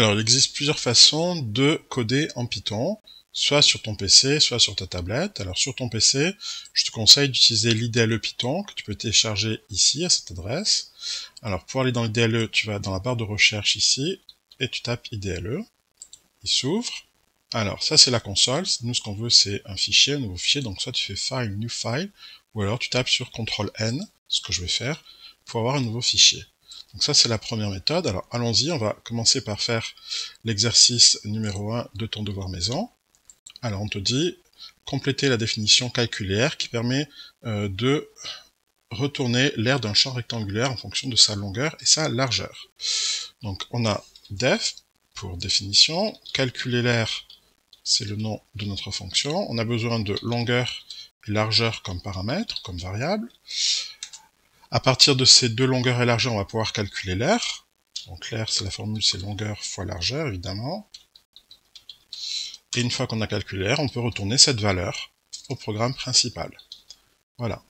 Alors, il existe plusieurs façons de coder en Python, soit sur ton PC, soit sur ta tablette. Alors, sur ton PC, je te conseille d'utiliser l'IDLE Python, que tu peux télécharger ici, à cette adresse. Alors, pour aller dans l'IDLE, tu vas dans la barre de recherche ici, et tu tapes IDLE. Il s'ouvre. Alors, ça, c'est la console. Nous, ce qu'on veut, c'est un fichier, un nouveau fichier. Donc, soit tu fais File, New File, ou alors tu tapes sur CTRL-N, ce que je vais faire, pour avoir un nouveau fichier. Donc ça, c'est la première méthode. Alors allons-y, on va commencer par faire l'exercice numéro 1 de ton devoir maison. Alors on te dit compléter la définition calculaire qui permet euh, de retourner l'aire d'un champ rectangulaire en fonction de sa longueur et sa largeur. Donc on a def pour définition, calculer l'aire, c'est le nom de notre fonction. On a besoin de longueur et largeur comme paramètres, comme variable. À partir de ces deux longueurs et largeur, on va pouvoir calculer l'air. Donc l'air, c'est la formule, c'est longueur fois largeur, évidemment. Et une fois qu'on a calculé l'air, on peut retourner cette valeur au programme principal. Voilà.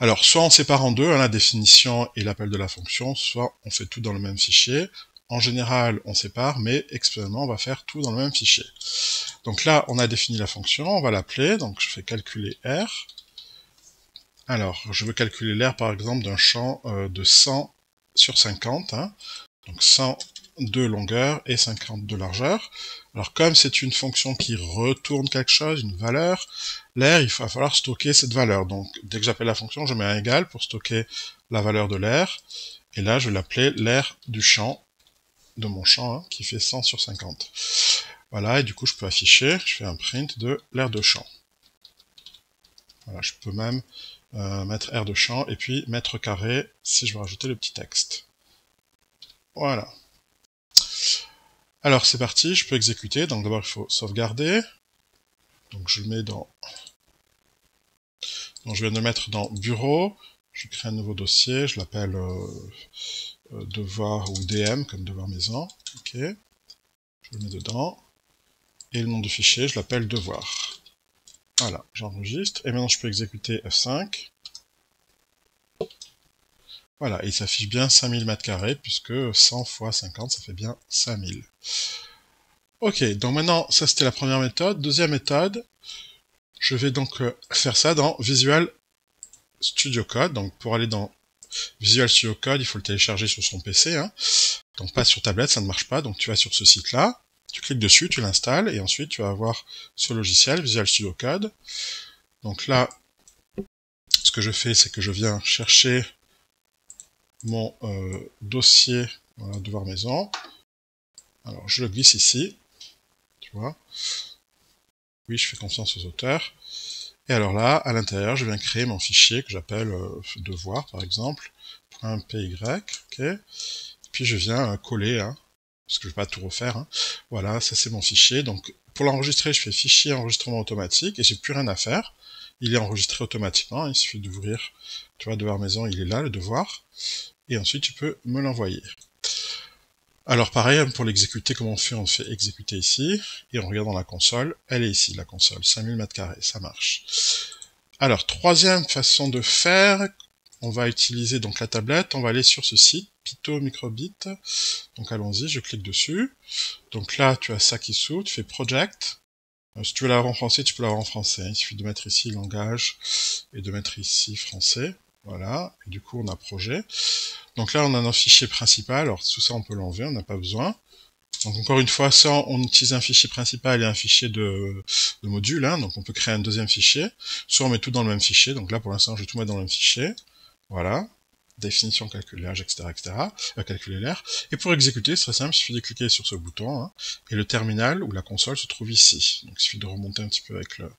Alors, soit on sépare en deux, hein, la définition et l'appel de la fonction, soit on fait tout dans le même fichier. En général, on sépare, mais expérimentement, on va faire tout dans le même fichier. Donc là, on a défini la fonction, on va l'appeler, donc je fais calculer R. Alors, je veux calculer l'air par exemple d'un champ euh, de 100 sur 50, hein. donc 100 de longueur et 50 de largeur. Alors comme c'est une fonction qui retourne quelque chose, une valeur, l'air, il va falloir stocker cette valeur. Donc dès que j'appelle la fonction, je mets un égal pour stocker la valeur de l'air. Et là, je vais l'appeler l'air du champ, de mon champ, hein, qui fait 100 sur 50. Voilà, et du coup, je peux afficher, je fais un print de l'air de champ. Voilà, je peux même euh, mettre R de champ, et puis mètre carré si je veux rajouter le petit texte. Voilà. Alors c'est parti, je peux exécuter, donc d'abord il faut sauvegarder. Donc je le mets dans... Donc je viens de le mettre dans Bureau, je crée un nouveau dossier, je l'appelle euh, euh, devoir ou DM comme devoir maison. Ok, je le mets dedans. Et le nom du fichier, je l'appelle devoir. Voilà, j'enregistre. Et maintenant, je peux exécuter F5. Voilà, il s'affiche bien 5000 m2, puisque 100 fois 50, ça fait bien 5000. Ok, donc maintenant, ça c'était la première méthode. Deuxième méthode, je vais donc euh, faire ça dans Visual Studio Code. Donc pour aller dans Visual Studio Code, il faut le télécharger sur son PC. Hein. Donc pas sur tablette, ça ne marche pas. Donc tu vas sur ce site-là. Tu cliques dessus, tu l'installes, et ensuite tu vas avoir ce logiciel, Visual Studio Code. Donc là, ce que je fais, c'est que je viens chercher mon euh, dossier, voilà, devoir maison. Alors je le glisse ici, tu vois. Oui, je fais confiance aux auteurs. Et alors là, à l'intérieur, je viens créer mon fichier que j'appelle euh, devoir, par exemple, .py, ok. Puis je viens euh, coller hein, parce que je vais pas tout refaire. Hein. Voilà, ça c'est mon fichier. Donc pour l'enregistrer, je fais fichier enregistrement automatique et j'ai plus rien à faire. Il est enregistré automatiquement, il suffit d'ouvrir, tu vois, devoir maison, il est là, le devoir. Et ensuite tu peux me l'envoyer. Alors pareil, pour l'exécuter, comment on fait? On fait exécuter ici, et on regarde dans la console, elle est ici, la console, 5000 m2, ça marche. Alors, troisième façon de faire, on va utiliser donc la tablette, on va aller sur ce site, Microbit. Donc allons-y, je clique dessus. Donc là, tu as ça qui s'ouvre, tu fais Project. Euh, si tu veux l'avoir en français, tu peux l'avoir en français. Il suffit de mettre ici langage et de mettre ici français. Voilà, et du coup on a projet. Donc là on a notre fichier principal, alors tout ça on peut l'enlever, on n'a pas besoin. Donc encore une fois, ça on utilise un fichier principal et un fichier de, de module, hein. donc on peut créer un deuxième fichier. Soit on met tout dans le même fichier, donc là pour l'instant je vais tout mettre dans le même fichier. Voilà, définition calculage, etc., etc., euh, calculer l'air. Et pour exécuter, c'est très simple, il suffit de cliquer sur ce bouton, hein, et le terminal ou la console se trouve ici. Donc il suffit de remonter un petit peu avec le...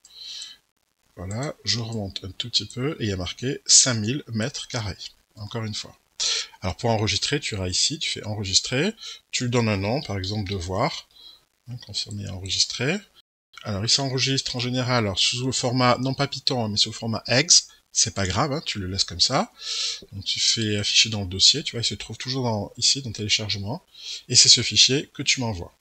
Voilà, je remonte un tout petit peu, et il y a marqué 5000 mètres carrés, encore une fois. Alors pour enregistrer, tu iras ici, tu fais enregistrer, tu lui donnes un nom, par exemple devoir, hein, confirmer enregistrer. Alors il s'enregistre en général alors, sous le format, non pas Python, mais sous le format EXE, c'est pas grave, hein, tu le laisses comme ça. Donc tu fais afficher dans le dossier, tu vois, il se trouve toujours dans, ici dans téléchargement, et c'est ce fichier que tu m'envoies.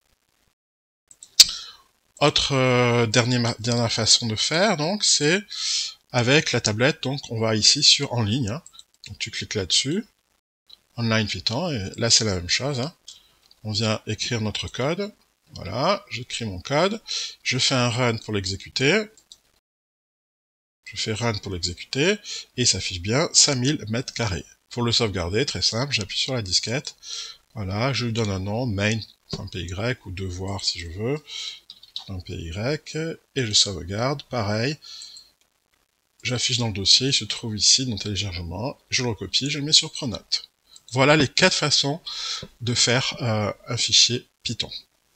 Autre euh, dernière, façon de faire, donc, c'est avec la tablette, donc on va ici sur en ligne, hein. donc tu cliques là-dessus, online Python, et là c'est la même chose, hein. on vient écrire notre code. Voilà, j'écris mon code. Je fais un run pour l'exécuter. Je fais run pour l'exécuter. Et ça affiche bien 5000 mètres carrés. Pour le sauvegarder, très simple, j'appuie sur la disquette. Voilà, je lui donne un nom, main.py ou devoir si je veux. .py et je sauvegarde. Pareil, j'affiche dans le dossier, il se trouve ici dans téléchargement, je le recopie, je le mets sur Pronote. Voilà les quatre façons de faire euh, un fichier Python.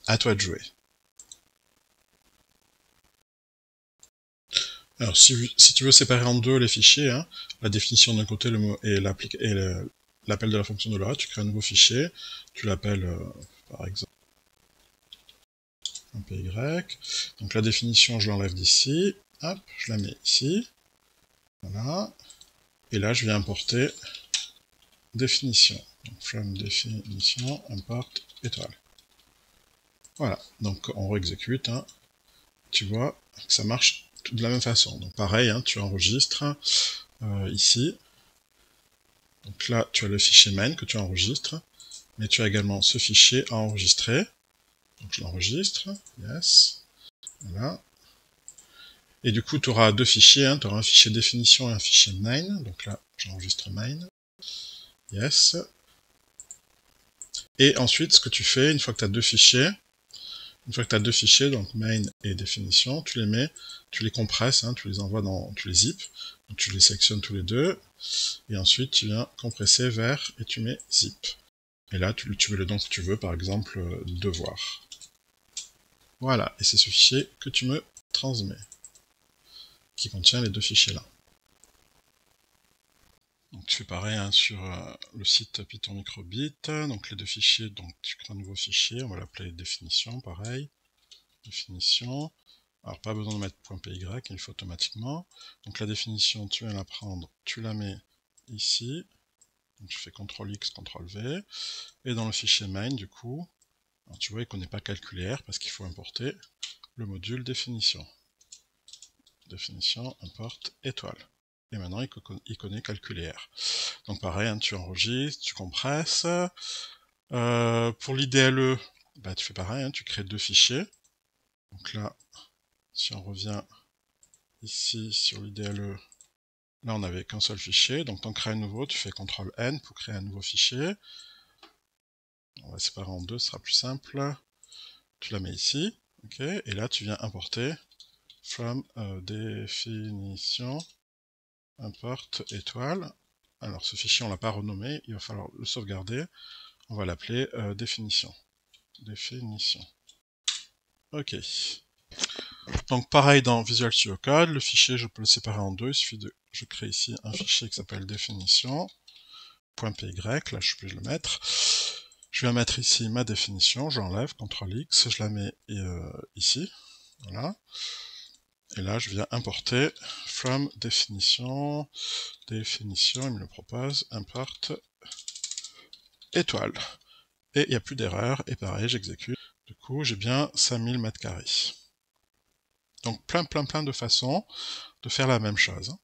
À toi de jouer. Alors, si, tu veux séparer en deux les fichiers, hein, la définition d'un côté et l'appel de la fonction de l'autre, tu crées un nouveau fichier, tu l'appelles, euh, par exemple, un py. Donc la définition, je l'enlève d'ici, hop, je la mets ici, voilà, et là, je viens importer définition. Donc, from définition, import étoile. Voilà, donc on réexécute, hein. tu vois que ça marche de la même façon. Donc pareil, hein, tu enregistres euh, ici. Donc là, tu as le fichier main que tu enregistres, mais tu as également ce fichier à enregistrer. Donc je l'enregistre, yes, voilà. Et du coup, tu auras deux fichiers, hein. tu auras un fichier définition et un fichier main. Donc là, j'enregistre main, yes. Et ensuite, ce que tu fais, une fois que tu as deux fichiers, une fois que tu as deux fichiers, donc main et définition, tu les mets, tu les compresses, hein, tu les envoies dans, tu les zip, tu les sectionnes tous les deux, et ensuite tu viens compresser vers et tu mets zip. Et là, tu, tu mets le nom que tu veux, par exemple, euh, devoir. Voilà, et c'est ce fichier que tu me transmets, qui contient les deux fichiers là. Donc tu fais pareil hein, sur euh, le site Python Microbit. Donc les deux fichiers, donc tu crées un nouveau fichier, on va l'appeler définition, pareil. Définition. Alors pas besoin de mettre .py, il faut automatiquement. Donc la définition, tu viens la prendre, tu la mets ici. Donc fais CTRL X, CTRL V. Et dans le fichier main, du coup, tu vois, il ne connaît pas calculaire parce qu'il faut importer le module définition. Définition, importe étoile et maintenant il, connaît calculaire. Donc pareil, hein, tu enregistres, tu compresses. Euh, pour l'IDLE, bah, tu fais pareil, hein, tu crées deux fichiers. Donc là, si on revient ici sur l'IDLE, là on n'avait qu'un seul fichier, donc tu crées un nouveau, tu fais CTRL N pour créer un nouveau fichier. On va séparer en deux, ce sera plus simple. Tu la mets ici, ok, et là tu viens importer from euh, définition import étoile. Alors ce fichier on l'a pas renommé, il va falloir le sauvegarder. On va l'appeler euh, définition. Définition. Ok. Donc pareil dans Visual Studio Code, le fichier je peux le séparer en deux, il suffit de... Je crée ici un fichier qui s'appelle définition. .py, là je peux le mettre. Je vais mettre ici ma définition, j'enlève, CTRL X, je la mets euh, ici. Voilà. Et là, je viens importer from définition, définition, il me le propose, import étoile. Et il n'y a plus d'erreur, et pareil, j'exécute. Du coup, j'ai bien 5000 mètres carrés. Donc plein, plein, plein de façons de faire la même chose.